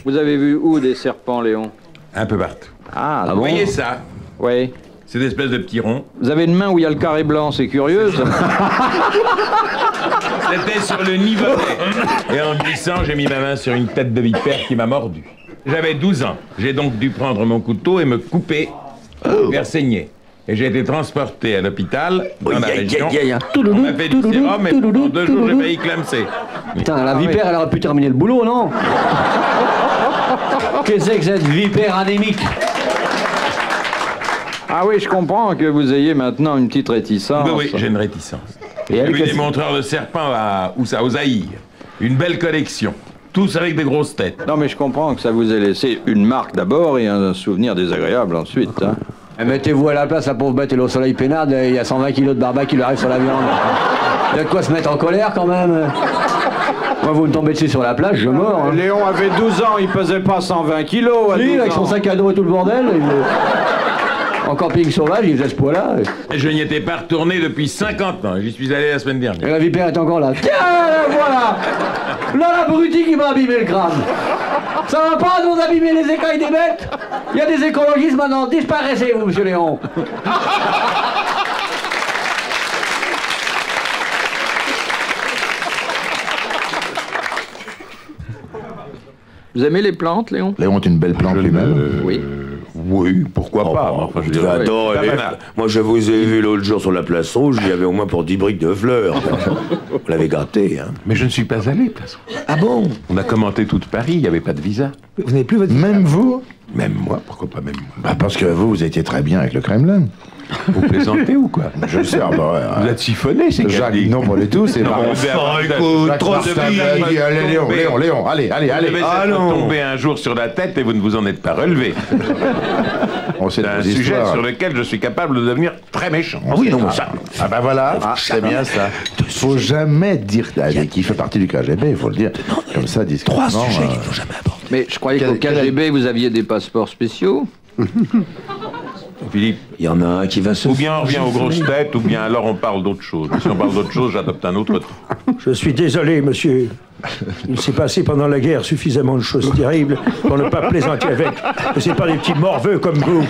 Vous avez vu où des serpents, Léon? Un peu partout. Ah, Vous voyez ça? Oui. Cette espèce de petit rond. Vous avez une main où il y a le carré blanc, c'est curieux. C'était sur le nivelet. Et en glissant, j'ai mis ma main sur une tête de vipère qui m'a mordu. J'avais 12 ans. J'ai donc dû prendre mon couteau et me couper, faire saigner. Et j'ai été transporté à l'hôpital dans la région. On m'a fait du sérum et pendant deux jours, j'ai failli clamser. Putain, la vipère, elle aurait pu terminer le boulot, non Qu'est-ce que c'est que cette vipère anémique Ah oui, je comprends que vous ayez maintenant une petite réticence. Oui, oui, j'ai une réticence. Et J'ai vu des montreurs de serpents à, ça, aux. Une belle collection. Tous avec des grosses têtes. Non, mais je comprends que ça vous ait laissé une marque d'abord et un souvenir désagréable ensuite. Hein. Eh, Mettez-vous à la place, la pauvre bête, elle est au soleil peinarde, il y a 120 kilos de barba qui lui arrive sur la viande. Il y a de quoi se mettre en colère quand même. Moi, vous me tombez dessus sur la plage, je mors. hein. Léon avait 12 ans, il pesait pas 120 kilos. à Lui, 12 avec son sac à dos et tout le bordel, il en camping sauvage, il faisait ce poids-là. Et Je n'y étais pas retourné depuis 50 ans. J'y suis allé la semaine Et dernière. la vipère est encore là. Tiens, la voilà Là, l'abruti qui m'a abîmé le crâne. Ça va pas nous abîmer les écailles des bêtes? Il y a des écologistes maintenant. Disparaissez, vous, monsieur Léon. Vous aimez les plantes, Léon? Léon est une belle plante lui-même. Oui. Oui, pourquoi pas. Enfin, je dirais-. Moi, je vous ai vu l'autre jour sur la place rouge, il y avait au moins pour 10 briques de fleurs. Vous l'avez gâté, hein. Mais je ne suis pas allé, place. Ah bon? On a commenté toute Paris, il n'y avait pas de visa. Vous n'avez plus votre... Même vous? Même moi, pourquoi pas même moi? Bah Parce que vous, vous étiez très bien avec le Kremlin. Vous plaisantez ou quoi Je sais, ah bah Vous êtes siphonné, c'est Jacques, non, pas du tout, c'est Enfin, une- écoute, trop de billes. Léon. Léon, Léon, allez, allez, Vous allez. devez Ah tombé un jour sur la tête et vous ne vous en êtes pas relevé. On sait C'est un sujet histoires. sur lequel je suis capable de devenir très méchant. Ah oui, non, ça. Ah bah voilà, c'est bien ça. Faut jamais dire allez, qui fait partie du KGB, il faut le dire. Comme ça, discrètement. Trois sujets euh, qu'il ne faut jamais aborder. Mais je croyais Quel- qu'au quel- KGB, vous aviez des passeports spéciaux. Philippe, Il y en a un qui va se... ou bien on revient aux grosses têtes, ou bien alors on parle d'autre chose. Si on parle d'autre chose, j'adopte un autre ton. Je suis désolé, monsieur. Il s'est passé pendant la guerre suffisamment de choses terribles pour ne pas plaisanter avec. Mais c'est pas des petits morveux comme vous.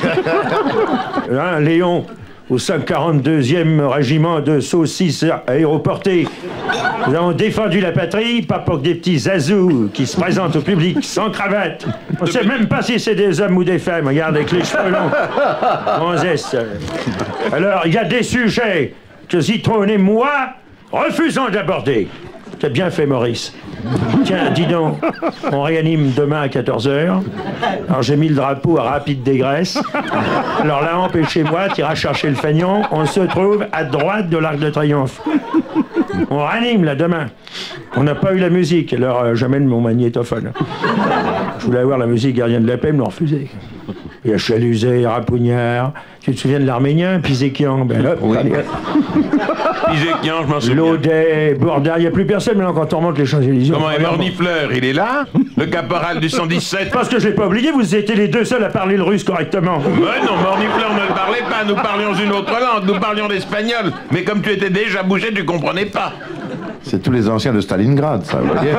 Hein, Léon, au 542e régiment de saucisses aéroportées. Nous avons défendu la patrie, pas pour des petits azous qui se présentent au public sans cravate. On sait même pas si c'est des hommes ou des femmes. Regarde avec les cheveux longs. Alors, il y a des sujets que Zitrone et moi refusons d'aborder. C'est bien fait, Maurice. Tiens, dis donc, on réanime demain à 14h. Alors j'ai mis le drapeau à rapide dégraisse. Alors là, empêchez-moi, t'iras chercher le fagnon. On se trouve à droite de l'Arc de Triomphe. On réanime là demain. On n'a pas eu la musique, alors euh, j'amène mon magnétophone. Je voulais avoir la musique Gardien de la paix, me l'ont refusé. Il y a Chaluzet, Rapounière. Tu te souviens de l'Arménien, Pisékian Ben hop, allez, Pisékian, je m'en souviens. Laudet, Bourdin, il n'y a plus personne maintenant quand on remonte les Champs-Élysées. Comment est. Mornifleur Il est là? Le caporal du 117 Parce que je l'ai pas oublié, vous étiez les deux seuls à parler le russe correctement. Ouais, non, Mornifleur ne le parlait pas, nous parlions une autre langue, nous parlions l'espagnol. Mais comme tu étais déjà bougé, tu comprenais pas. C'est tous les anciens de Stalingrad, ça, vous voyez.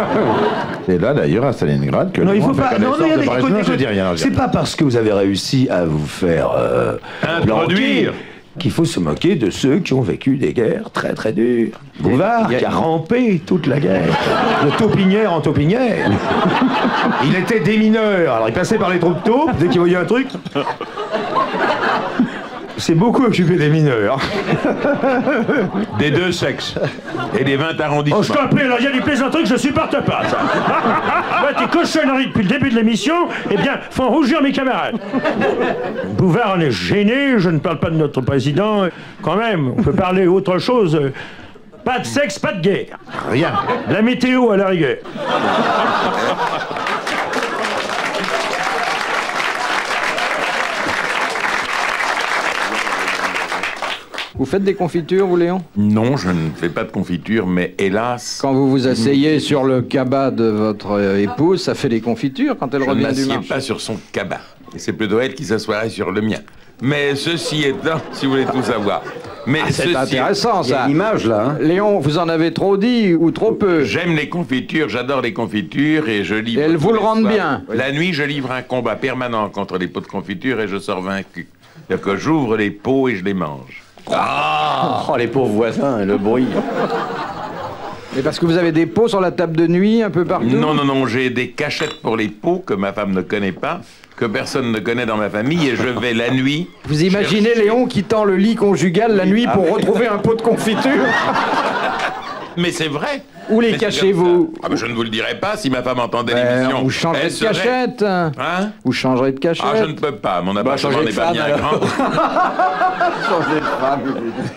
C'est là, d'ailleurs, à Stalingrad, que Non, il faut a fait pas. Non, connaissance non, de regardez, Brezhnev. écoute, Je écoute, dis rien, je dis C'est pas parce que vous avez réussi à vous faire euh, Introduire. Qu'il faut se moquer de ceux qui ont vécu des guerres très très dures. Bouvard, qui a rampé toute la guerre, de taupinière en taupinière. Il était démineur, alors il passait par les troupes taupes, dès qu'il voyait un truc. C'est beaucoup occupé des mineurs. Des deux sexes. Et des 20 Oh, je arrondissements. t'en prie, alors il y a des plaisanteries que je supporte pas, ça. Là, tes cochonneries depuis le début de l'émission, eh bien, font rougir mes camarades. Bouvard en est gêné, je ne parle pas de notre président. Quand même, on peut parler autre chose. Pas de sexe, pas de guerre. Rien. La météo à la rigueur. Vous faites des confitures, vous, Léon? Non, je ne fais pas de confiture, mais hélas, Quand vous vous asseyez sur le cabas de votre euh, épouse, ça fait des confitures quand elle je ne revient du marché. pas sur son cabas. C'est plutôt elle qui s'assoirait sur le mien. Mais ceci étant, si vous voulez tout savoir. Mais Ah, c'est intéressant ça. là. Léon, vous en avez trop dit ou trop peu J'aime les confitures, j'adore les confitures et je livre. Et elles vous le rendent bien. La nuit, je livre un combat permanent contre les pots de confiture et je sors vaincu. C'est-à-dire que j'ouvre les pots et je les mange. Ah Oh, les pauvres voisins, le bruit. Mais parce que vous avez des pots sur la table de nuit un peu partout Non, non, non, j'ai des cachettes pour les pots que ma femme ne connaît pas, que personne ne connaît dans ma famille et je vais la nuit. Vous imaginez Léon quittant le lit conjugal la nuit pour retrouver un pot de confiture Mais c'est vrai. Où les cachez-vous ah, mais Je ne vous le dirai pas si ma femme entendait Ben, l'émission. Vous changerez de serait- cachette Hein Vous changerez de cachette Ah, je ne peux pas. Mon appartement changer de n'est pas bien grand.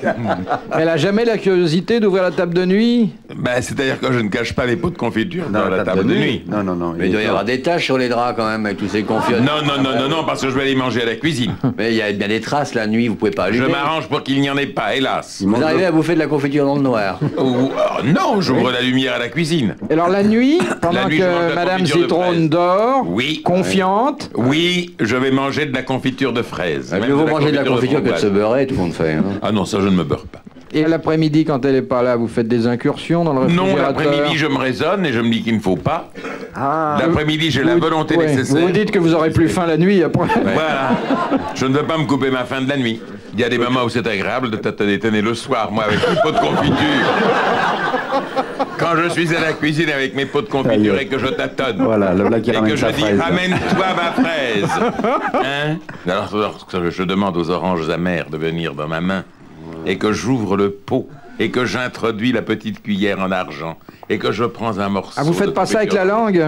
Elle a jamais la curiosité d'ouvrir la table de nuit Ben, C'est-à-dire que je ne cache pas les pots de confiture dans la table de nuit. Non, non, non. Mais il doit y avoir des taches sur les draps quand même avec tous ces confioles. Non, non, non, non, non, parce que je vais aller manger à la cuisine. Mais il y a bien des traces la nuit, vous pouvez pas Je allumer. m'arrange pour qu'il n'y en ait pas, hélas. Vous arrivez à bouffer de la confiture dans le noir. Oh, non, j'ouvre la lumière à la cuisine. Et Alors la nuit, pendant nuit, de que Madame de Citron dort, Oui. confiante, Oui, je vais manger de la confiture de fraises. Mieux même vaut de manger de la confiture que de se beurrer, tout le monde fait. hein. Ah non, ça je ne me beurre pas. et l'après-midi quand elle est pas là, vous faites des incursions dans le réfrigérateur Non, l'après-midi, je me raisonne et je me dis qu'il ne faut pas. Ah. L'après-midi, j'ai la volonté ouais, nécessaire. Vous dites que vous aurez plus faim la nuit après. Voilà. Je ne veux pas me couper ma faim de la nuit. Il y a des moments où c'est agréable de tâtonner le soir, moi, avec mes pots de confiture. Quand je suis à la cuisine avec mes pots de confiture et que je tâtonne. Voilà, le là qui Et que je dis, ramène-toi ma fraise. Hein Alors, lorsque je demande aux oranges amères de venir dans ma main, et que j'ouvre le pot, et que j'introduis la petite cuillère en argent, et que je prends un morceau. Ah, vous faites de pas ça avec la langue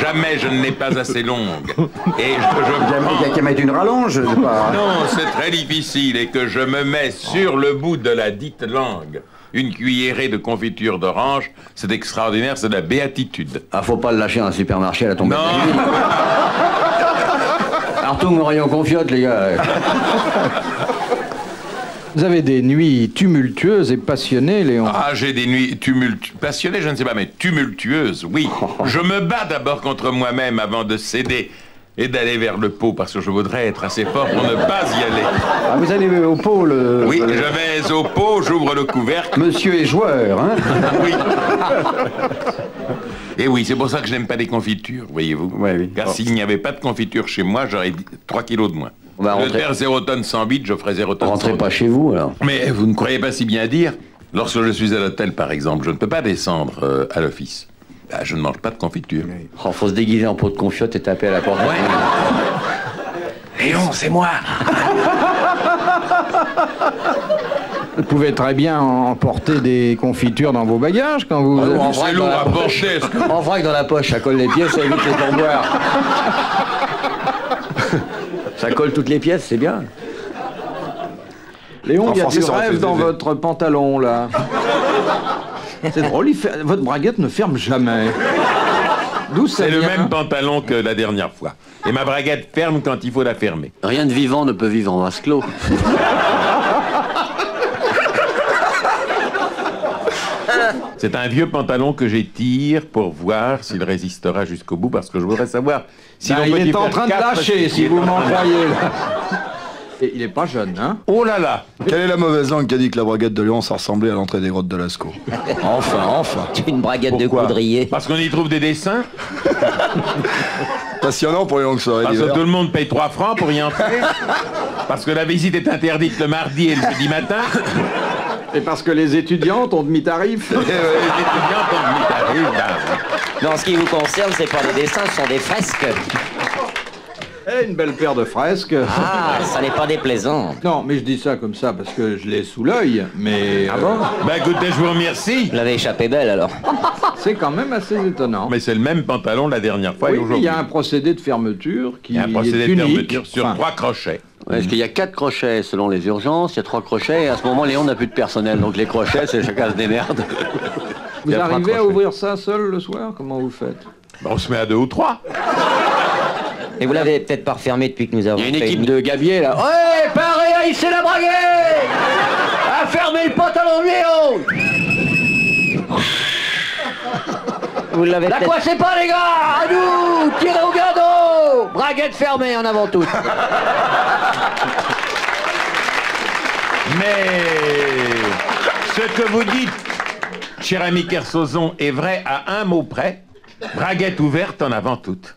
Jamais je ne l'ai pas assez longue. Et je, je prends- Il y a qu'à mettre une rallonge, c'est pas. non, c'est très difficile et que je me mets sur le bout de la dite langue une cuillerée de confiture d'orange. C'est extraordinaire, c'est de la béatitude. Ah, faut pas le lâcher dans un supermarché à la tombée. Non, Artung, rayon confiote, les gars. Vous avez des nuits tumultueuses et passionnées, Léon. ah, j'ai des nuits tumultueuses, passionnées, je ne sais pas, mais tumultueuses, oui. Je me bats d'abord contre moi-même avant de céder et d'aller vers le pot parce que je voudrais être assez fort pour ne pas y aller. Ah, vous allez au pôle. euh, Oui, je vais au pot, j'ouvre le couvercle. Monsieur est joueur, hein Oui. Et oui, c'est pour ça que je n'aime pas les confitures, voyez-vous. Ouais, oui. Car s'il n'y avait pas de confiture chez moi, j'aurais dit 3 kilos de moins. On va je rentrer- faire 0 tonnes 108, je ferais 0 tonnes Rentrez 108. pas chez vous, alors. Mais vous ne croyez pas si bien dire, lorsque je suis à l'hôtel par exemple, je ne peux pas descendre euh, à l'office. Bah, je ne mange pas de confiture. Oh, faut se déguiser en pot de confiote et taper à la porte. Léon, c'est moi Vous pouvez très bien emporter des confitures dans vos bagages quand vous... en C'est la à porter. En vrac dans la poche, ça colle les pièces, ça évite les pourboires. ça colle toutes les pièces, c'est bien. Léon, il y a français, du rêve dans votre pantalon, là. C'est drôle, il fait- votre braguette ne ferme jamais. D'où ça C'est le vient même pantalon que la dernière fois. Et ma braguette ferme quand il faut la fermer. Rien de vivant ne peut vivre en vase clos. C'est un vieux pantalon que j'étire pour voir s'il résistera jusqu'au bout, parce que je voudrais savoir si Ben, l'on il peut est en train de lâcher, si vous m'en croyez. là. Et il est pas jeune, hein. Oh là là. Quelle est la mauvaise langue qui a dit que la braguette de Lyon, ça ressemblait à l'entrée des grottes de Lascaux? Enfin, enfin. Une braguette de coudrier. Parce qu'on y trouve des dessins Passionnant pour les langues soirées Parce que tout le monde paye 3 francs pour y entrer. Parce que la visite est interdite le mardi et le jeudi matin. Et parce que les étudiantes ont demi-tarif. Euh, les étudiants ont mis tarif, ben, Non, ce qui vous concerne, c'est pas des dessins, ce sont des fresques. Et une belle paire de fresques. Ah, ça n'est pas déplaisant. Non, mais je dis ça comme ça parce que je l'ai sous l'œil, mais ah bon Ben écoutez, je vous remercie Vous l'avez échappé belle alors. c'est quand même assez étonnant. Mais c'est le même pantalon la dernière fois Oui, et mais il aujourd'hui. y a un procédé de fermeture qui Il y a un procédé est de unique. fermeture sur Enfin, trois crochets. Ouais, Parce qu'il y a quatre crochets selon les urgences, il y a trois crochets, et à ce moment, Léon n'a plus de personnel. Donc les crochets, c'est chacun se démerde. Il Vous y a trois arrivez à crochets. ouvrir ça seul le soir? Comment vous faites? Ben, on se met à deux ou trois. Et vous l'avez peut-être pas refermé depuis que nous avons Il y a une fait équipe de gabiers là. Ouais, paré à hisser la braguette À fermer le pantalon de Léon Vous l'avez La peut-être... coincez pas les gars À nous Tirez au gado Braguette fermée en avant toute Mais ce que vous dites, cher ami Kersozon, est vrai à un mot près. Braguette ouverte en avant toute.